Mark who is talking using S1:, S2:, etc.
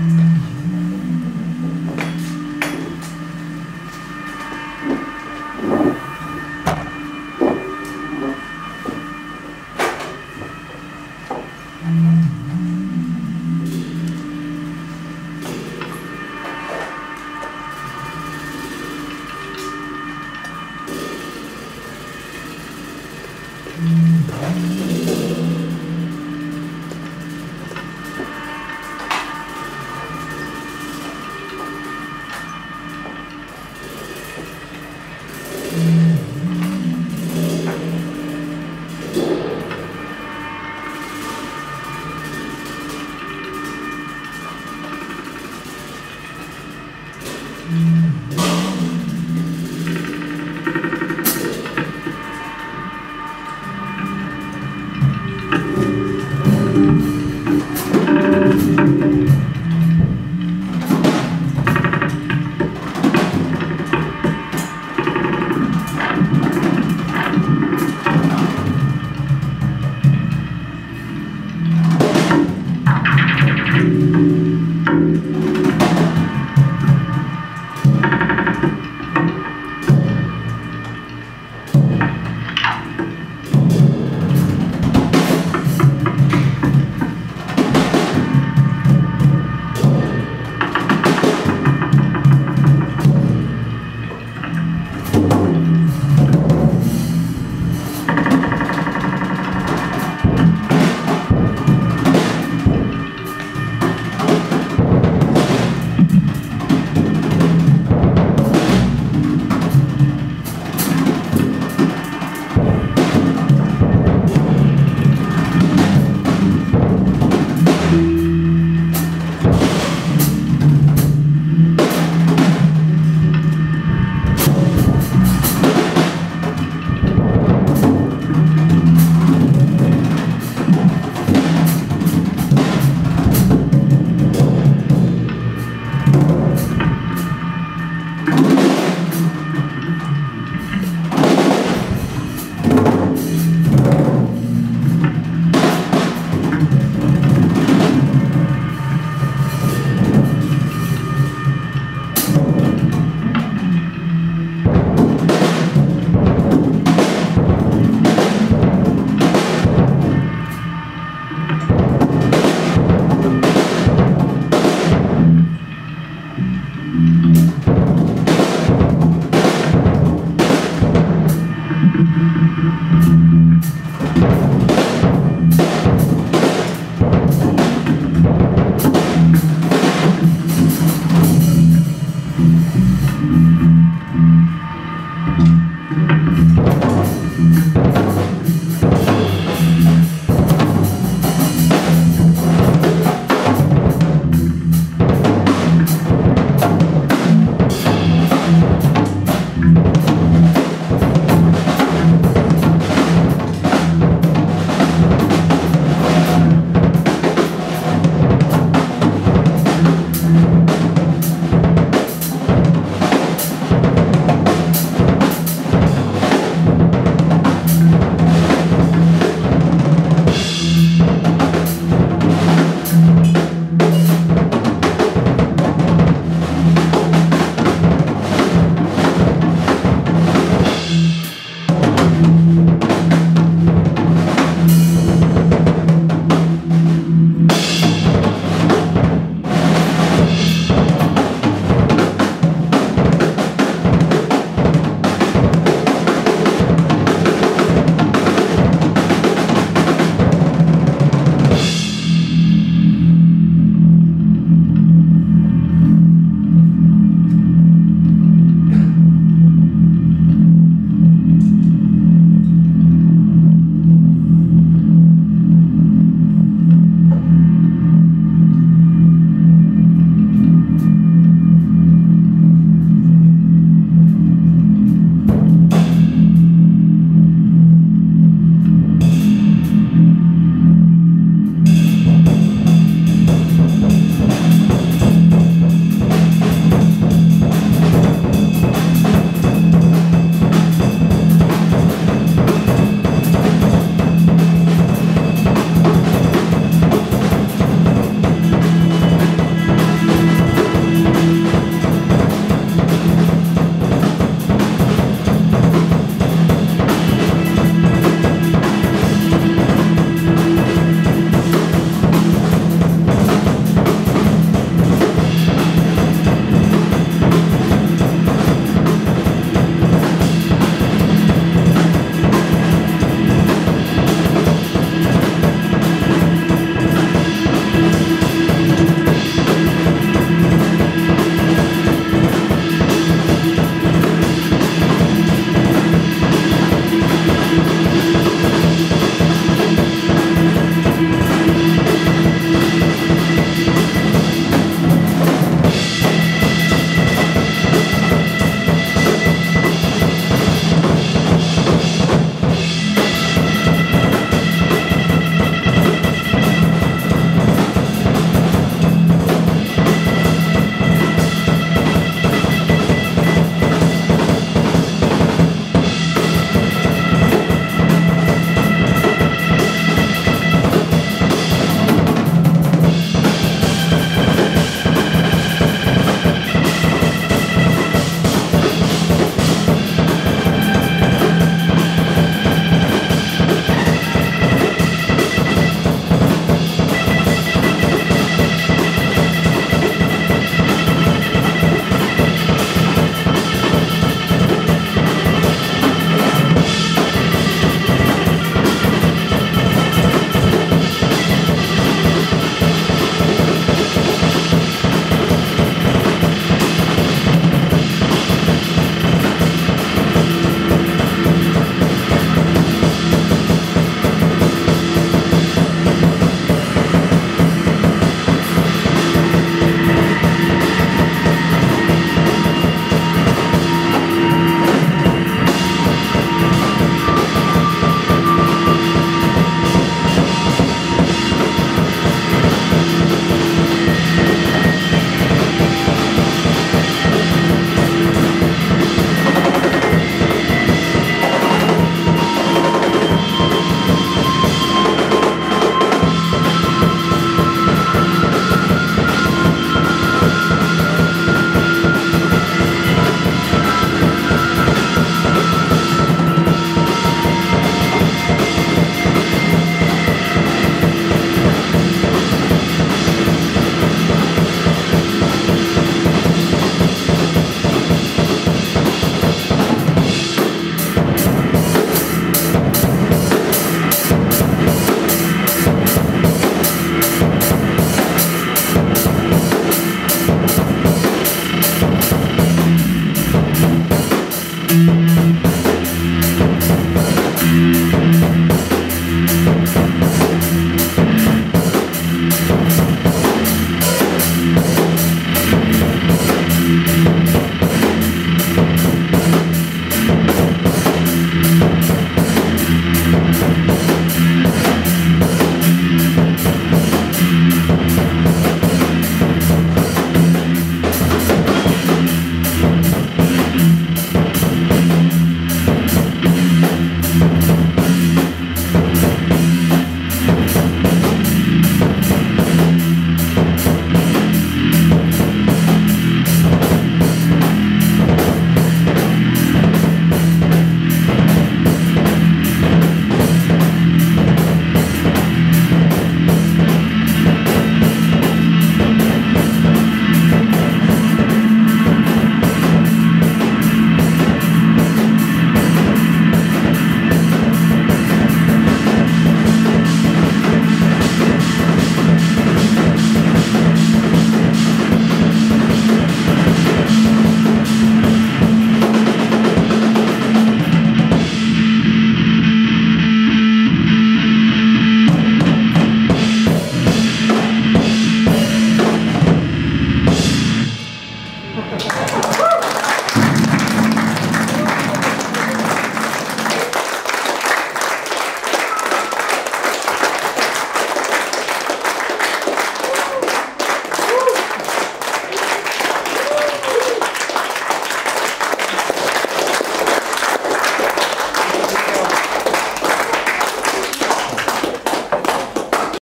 S1: Mm-hmm.